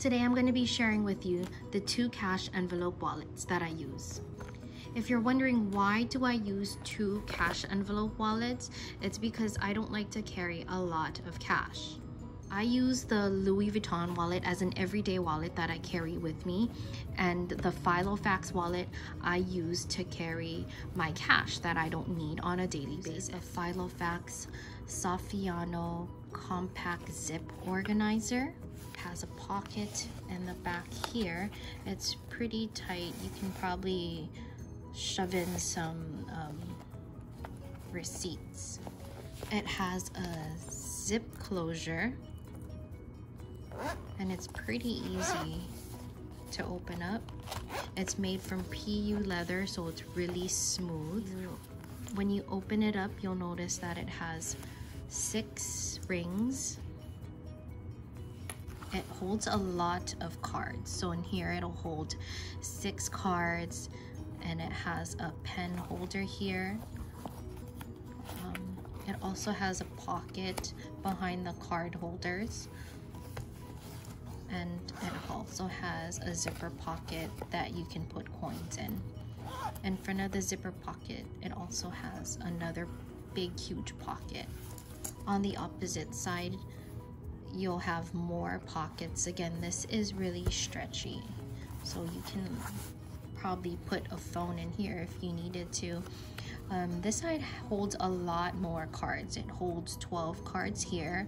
Today I'm going to be sharing with you the two cash envelope wallets that I use. If you're wondering why do I use two cash envelope wallets, it's because I don't like to carry a lot of cash. I use the Louis Vuitton wallet as an everyday wallet that I carry with me and the Filofax wallet I use to carry my cash that I don't need on a daily basis. A Filofax Saffiano compact zip organizer has a pocket in the back here. It's pretty tight. You can probably shove in some um, receipts. It has a zip closure and it's pretty easy to open up. It's made from PU leather so it's really smooth. When you open it up you'll notice that it has six rings it holds a lot of cards. So in here it'll hold six cards and it has a pen holder here. Um, it also has a pocket behind the card holders. And it also has a zipper pocket that you can put coins in. In front of the zipper pocket, it also has another big, huge pocket. On the opposite side, you'll have more pockets. Again, this is really stretchy, so you can probably put a phone in here if you needed to. Um, this side holds a lot more cards. It holds 12 cards here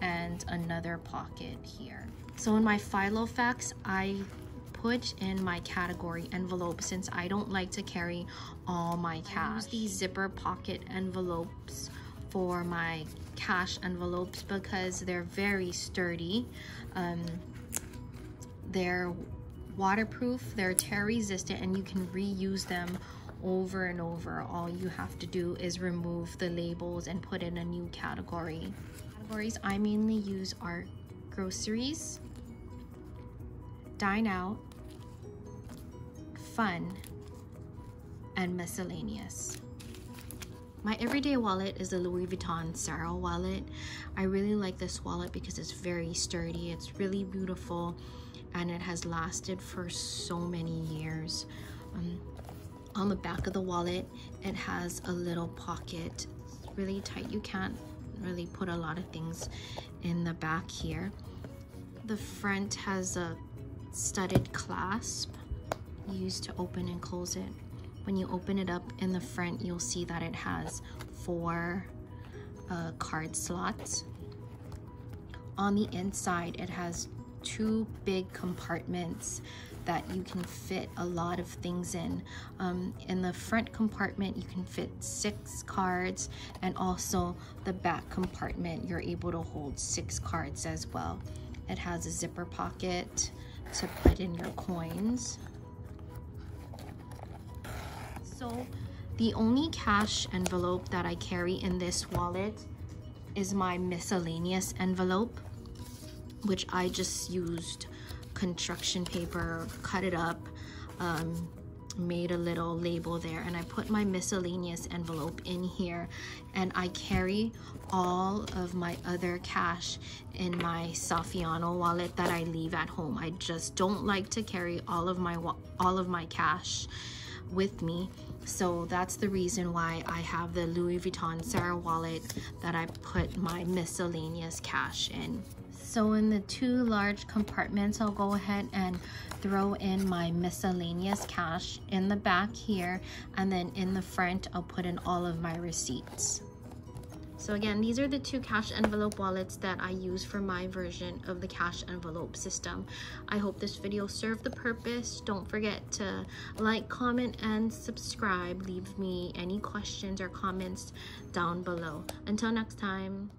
and another pocket here. So in my Filofax, I put in my category envelope since I don't like to carry all my cash. These zipper pocket envelopes for my cash envelopes because they're very sturdy. Um, they're waterproof, they're tear resistant, and you can reuse them over and over. All you have to do is remove the labels and put in a new category. Categories I mainly use are groceries, dine out, fun, and miscellaneous. My everyday wallet is the Louis Vuitton Sarah wallet. I really like this wallet because it's very sturdy. It's really beautiful and it has lasted for so many years. Um, on the back of the wallet, it has a little pocket. It's really tight. You can't really put a lot of things in the back here. The front has a studded clasp used to open and close it when you open it up in the front you'll see that it has four uh, card slots on the inside it has two big compartments that you can fit a lot of things in. Um, in the front compartment, you can fit six cards and also the back compartment, you're able to hold six cards as well. It has a zipper pocket to put in your coins. So the only cash envelope that I carry in this wallet is my miscellaneous envelope, which I just used construction paper, cut it up, um, made a little label there and I put my miscellaneous envelope in here and I carry all of my other cash in my Saffiano wallet that I leave at home. I just don't like to carry all of my all of my cash with me so that's the reason why I have the Louis Vuitton Sarah wallet that I put my miscellaneous cash in. So in the two large compartments, I'll go ahead and throw in my miscellaneous cash in the back here. And then in the front, I'll put in all of my receipts. So again, these are the two cash envelope wallets that I use for my version of the cash envelope system. I hope this video served the purpose. Don't forget to like, comment, and subscribe. Leave me any questions or comments down below. Until next time.